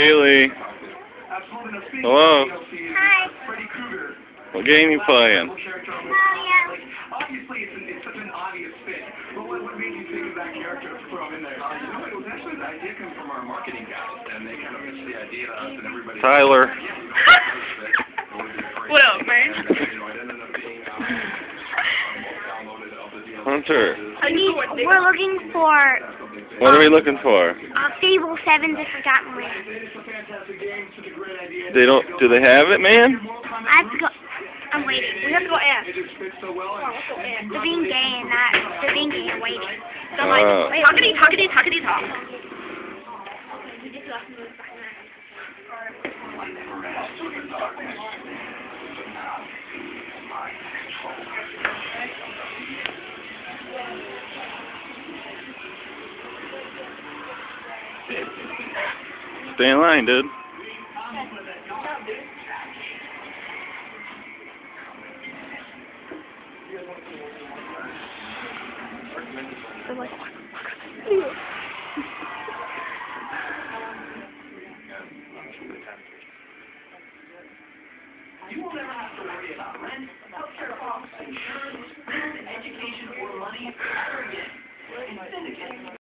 Haley, hello. Hi. What game you playing? Oh, yeah. Obviously, it's, it's such an obvious fit. But what, what made you think of that character to in there? Uh, it was actually the idea came from our marketing guys, and they kind of pitched the idea to us, and everybody. Tyler. What up, man? Hunter, we're looking for what are we looking for? uh, Fable 7 The Forgotten Land. It's a fantastic game, such a great idea. They don't, do they have it, man? I have to go. I'm waiting. We have to go ask. It just fits. Let's go ask. They're being gay and not. They're being gay and waiting. So I'm like, Oh. wait, talkity, talkity, talkity, talk. Stay in line, dude. You won't ever have to worry about rent, healthcare costs, insurance, education, or money ever again.